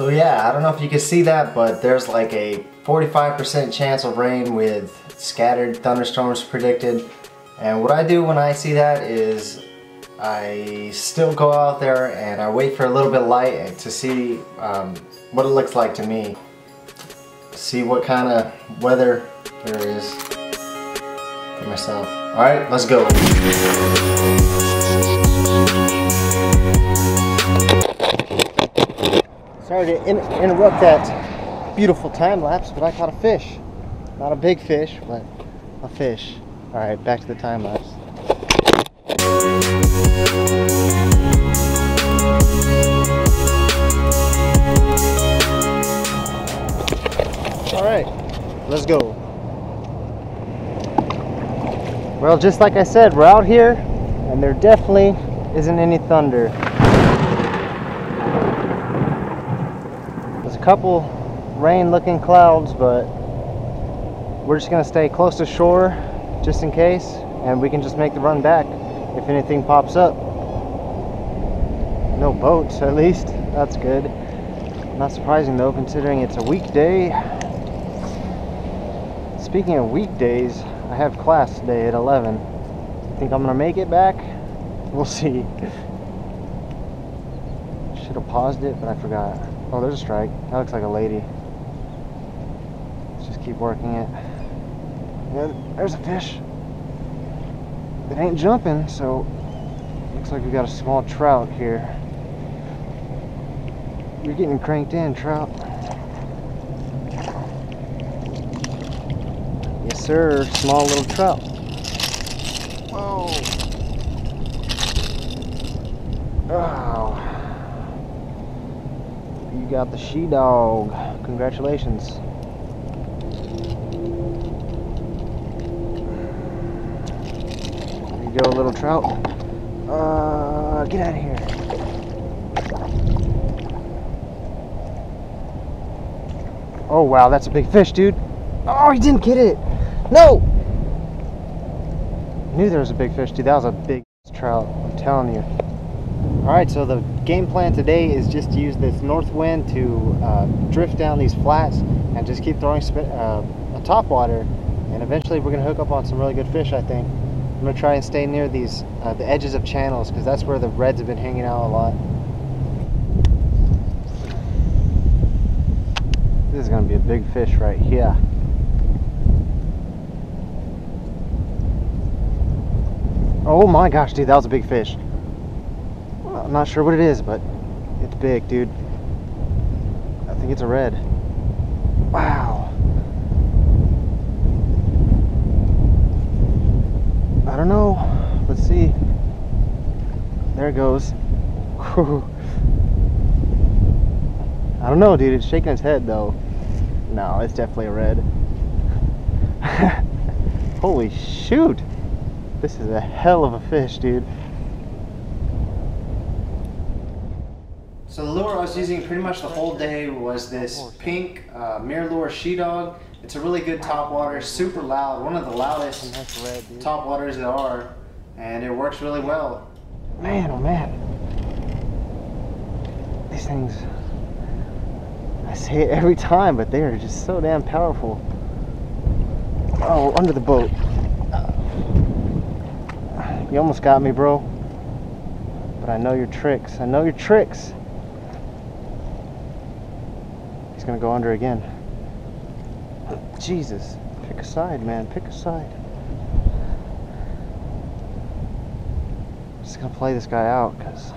So yeah, I don't know if you can see that, but there's like a 45% chance of rain with scattered thunderstorms predicted. And what I do when I see that is I still go out there and I wait for a little bit of light to see um, what it looks like to me. See what kind of weather there is for myself. Alright, let's go. Sorry to in interrupt that beautiful time lapse, but I caught a fish. Not a big fish, but a fish. Alright, back to the time lapse. Alright, let's go. Well, just like I said, we're out here, and there definitely isn't any thunder. There's a couple rain looking clouds, but we're just gonna stay close to shore just in case, and we can just make the run back if anything pops up. No boats, at least. That's good. Not surprising though, considering it's a weekday. Speaking of weekdays, I have class today at 11. Think I'm gonna make it back? We'll see. Should have paused it, but I forgot. Oh, there's a strike. That looks like a lady. Let's just keep working it. Yeah, there's a fish. It ain't jumping, so looks like we got a small trout here. You're getting cranked in, trout. Yes, sir. Small little trout. Whoa. Oh. Got the she dog. Congratulations. There you go, little trout. Uh, get out of here. Oh wow, that's a big fish, dude. Oh, he didn't get it. No. I knew there was a big fish, dude. That was a big trout. I'm telling you. All right, so the game plan today is just to use this north wind to uh, drift down these flats and just keep throwing uh, a top water, and eventually we're gonna hook up on some really good fish. I think. I'm gonna try and stay near these uh, the edges of channels because that's where the reds have been hanging out a lot. This is gonna be a big fish right here. Oh my gosh, dude, that was a big fish. I'm not sure what it is, but it's big, dude. I think it's a red. Wow. I don't know. Let's see. There it goes. I don't know, dude. It's shaking its head, though. No, it's definitely a red. Holy shoot. This is a hell of a fish, dude. So the lure I was using pretty much the whole day was this pink uh, MirrOlure She Dog. It's a really good top water, super loud, one of the loudest top waters there are, and it works really well. Man, oh man. These things, I say it every time, but they are just so damn powerful. Oh, under the boat. You almost got me, bro. But I know your tricks. I know your tricks. He's gonna go under again. Jesus. Pick a side, man. Pick a side. I'm Just gonna play this guy out because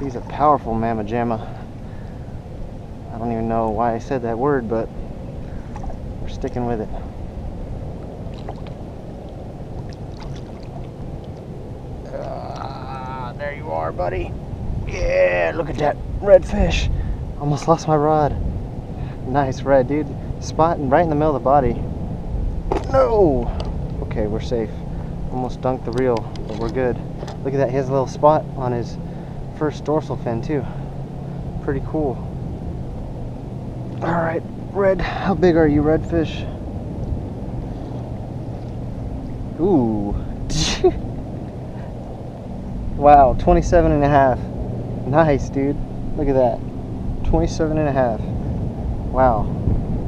he's a powerful mamma jamma. I don't even know why I said that word, but we're sticking with it. Ah, there you are, buddy. Yeah, look at that red fish. Almost lost my rod. Nice red, dude. Spotting right in the middle of the body. No! Okay, we're safe. Almost dunked the reel, but we're good. Look at that, he has a little spot on his first dorsal fin too. Pretty cool. Alright, red, how big are you, redfish? Ooh. wow, 27 and a half. Nice, dude. Look at that. 27 and a half. Wow.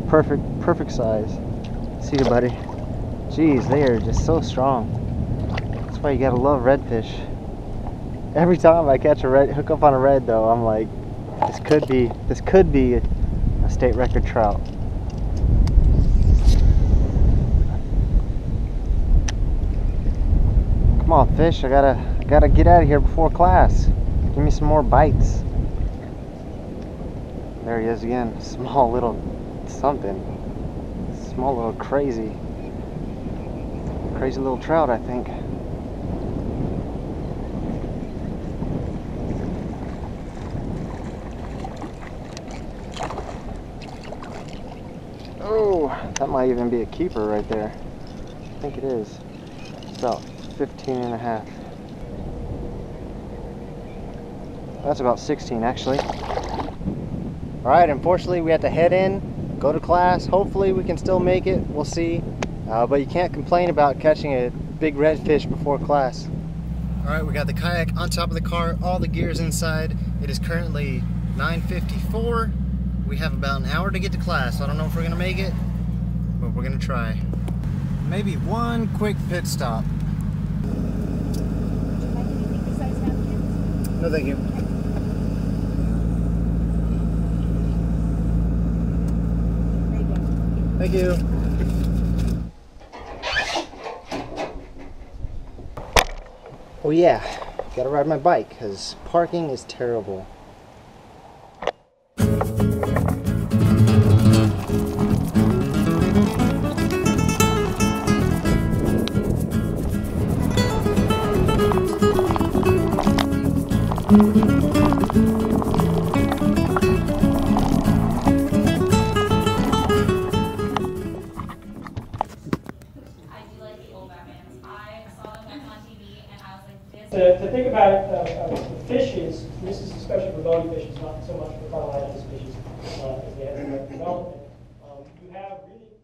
Perfect, perfect size. See you, buddy. Jeez, they are just so strong. That's why you gotta love redfish. Every time I catch a red, hook up on a red though, I'm like, this could be, this could be a, a state record trout. Come on, fish, I gotta, I gotta get out of here before class. Give me some more bites. There he is again, small little something. Small little crazy, crazy little trout, I think. Oh, that might even be a keeper right there. I think it is. It's about 15 and a half. That's about 16 actually. All right, unfortunately we have to head in, go to class. Hopefully we can still make it, we'll see. Uh, but you can't complain about catching a big redfish before class. All right, we got the kayak on top of the car, all the gears inside. It is currently 9.54. We have about an hour to get to class. I don't know if we're gonna make it, but we're gonna try. Maybe one quick pit stop. No, thank you. Thank you. Oh yeah, gotta ride my bike because parking is terrible. bony fishes, not so much for phyloetic species, uh, as the end in development. Um, you have really